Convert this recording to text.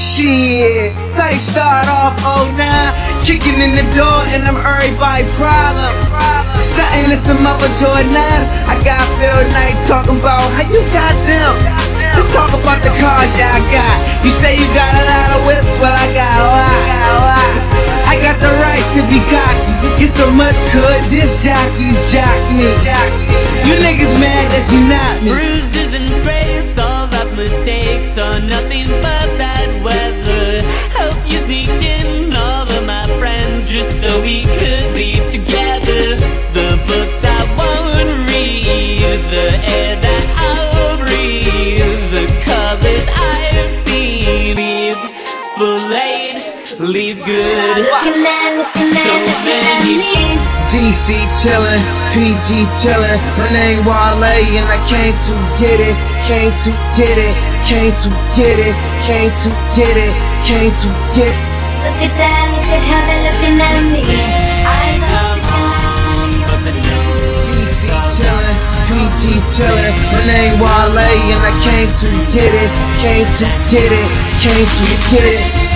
it. Say start off 09, kicking in the door and I'm everybody problem. Stunting in some other Jordans. I got Phil Knight talking about how you got them. Let's talk about the cars y'all got. You say you got a lot of whips, well I got a lot. I got the right to be cocky. Get so much good, this jockeys jock me. You niggas mad that you not me. Late, leave good. So many. DC chillin', PG chillin'. My name Wale and I came to get it, came to get it, came to get it, came to get it, came to get it. Look at that, look at how they're looking at me. I love the DC chillin', PG chillin'. My name Wale and I came to get it, came to get it, came to get it.